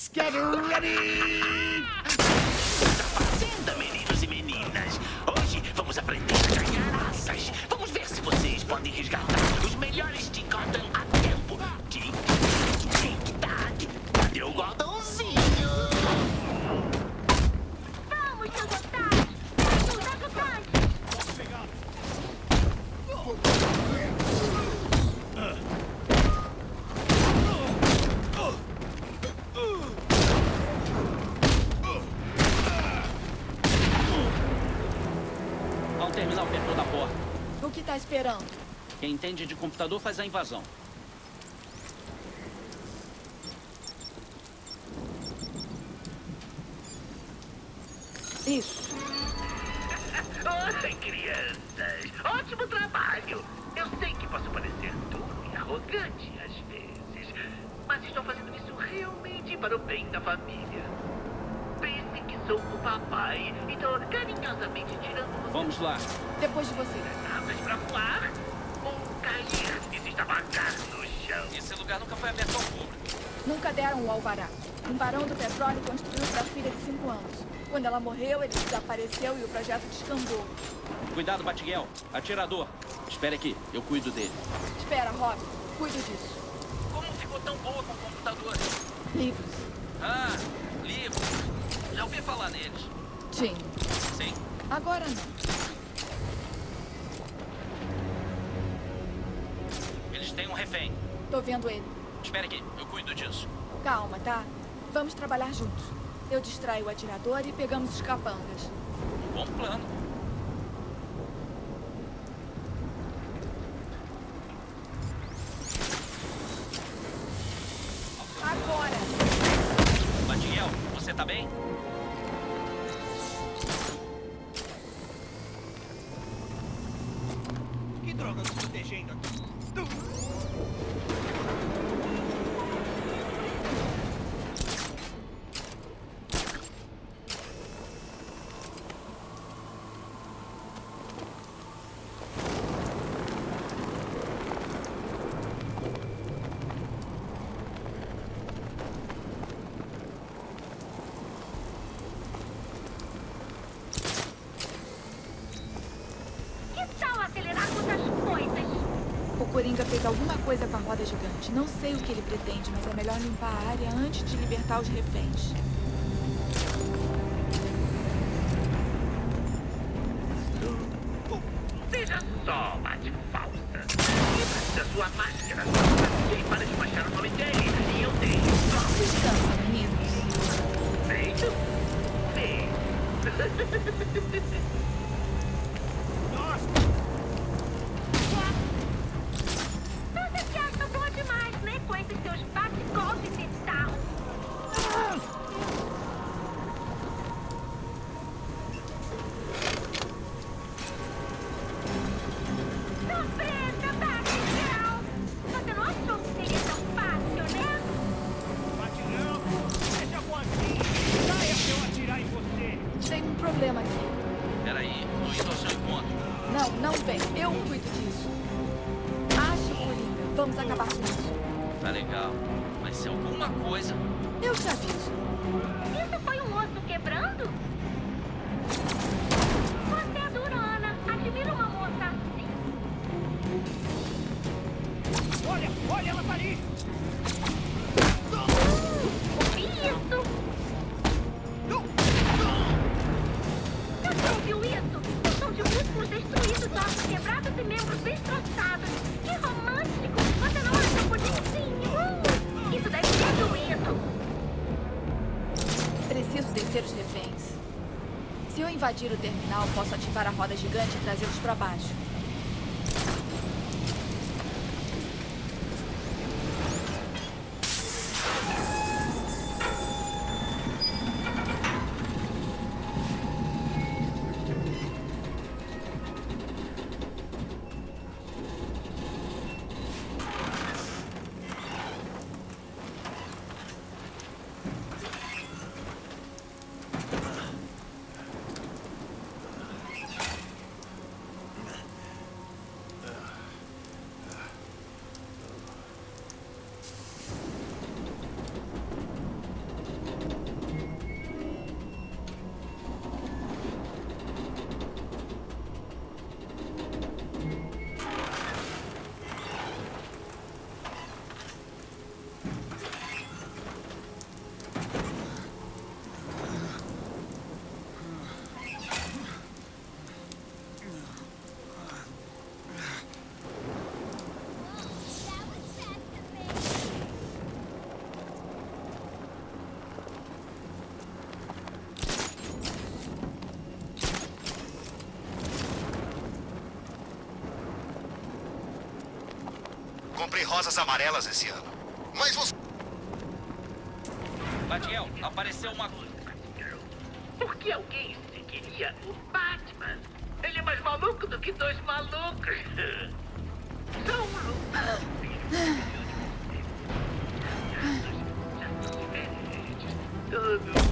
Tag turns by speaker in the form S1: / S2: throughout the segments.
S1: Let's get ready!
S2: Fazenda, meninos e meninas. Hoje vamos aprender a ganhar asas. Vamos ver se vocês podem resgatar os melhores de Gotham
S3: um terminal perto da porta.
S4: O que tá esperando?
S3: Quem entende de computador faz a invasão.
S4: Isso.
S2: Oi, crianças. Ótimo trabalho. Eu sei que posso parecer duro e arrogante às vezes, mas estou fazendo isso realmente para o bem da família. Sou o papai e estou carinhosamente tirando você
S3: Vamos lá.
S4: Depois de você.
S2: asas para voar ou cair e se estabancar no chão.
S3: Esse lugar nunca foi aberto ao público.
S4: Nunca deram o alvará. Um barão do petróleo construiu para a filha de 5 anos. Quando ela morreu, ele desapareceu e o projeto descambou.
S3: Cuidado, Batiguel. Atirador. Espere aqui, eu cuido dele.
S4: Espera, Rob. Cuido disso.
S3: Como ficou tão boa com computadores?
S4: Livros.
S3: Ah, livros. Já ouvi falar neles.
S4: Tinha.
S3: Sim.
S4: Agora não.
S3: Eles têm um refém.
S4: Tô vendo ele.
S3: Espere aqui, eu cuido disso.
S4: Calma, tá? Vamos trabalhar juntos. Eu distraio o atirador e pegamos os capangas.
S3: Um bom plano.
S4: Coringa fez alguma coisa com a roda gigante. Não sei o que ele pretende, mas é melhor limpar a área antes de libertar os reféns.
S2: Veja só, bate falsa. Livre da sua máscara. Quem para de manchar o nome dele e eu tenho.
S4: Descansa, meninos.
S2: Feito? Sim.
S4: descer os reféns. Se eu invadir o terminal, posso ativar a roda gigante e trazê-los para baixo.
S5: Comprei rosas amarelas esse ano. Mas você...
S3: Batiel, apareceu uma...
S2: Por que alguém seguiria o Batman? Ele é mais maluco do que dois malucos. Um são diferentes. Todo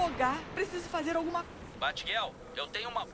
S4: afogar. Preciso fazer alguma
S3: Batiel, eu tenho uma...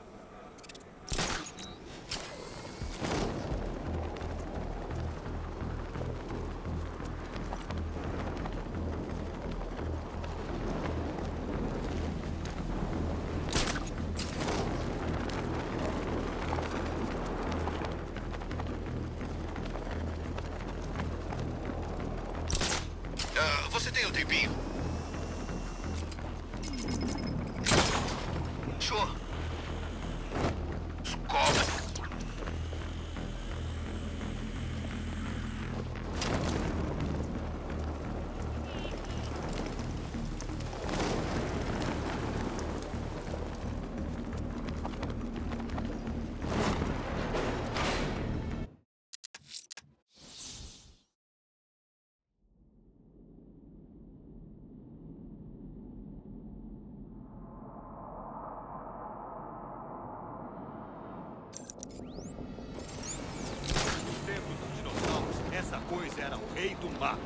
S1: era o rei do mar.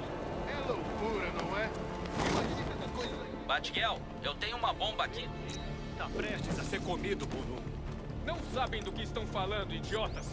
S5: É loucura, não é? Coisa.
S3: Batiel, eu tenho uma bomba aqui.
S1: Tá prestes a ser comido por um. Não sabem do que estão falando, idiotas.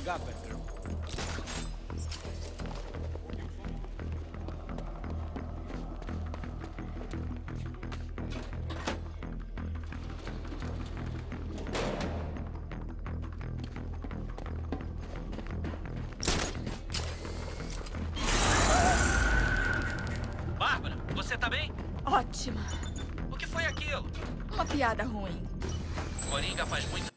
S1: Obrigado, Batgirl.
S3: Bárbara, você tá bem?
S4: Ótima.
S3: O que foi aquilo?
S4: Uma piada ruim.
S3: Coringa faz muito...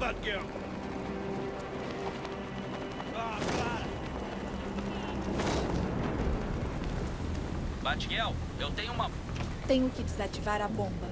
S1: Batgirl! Ah, cara!
S3: Batgirl, eu tenho uma...
S4: Tenho que desativar a bomba.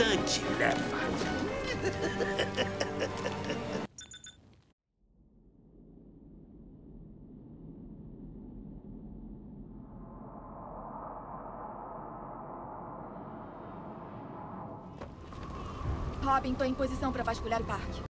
S6: A ajudante leva.
S4: Robin, tô em posição para vasculhar o parque.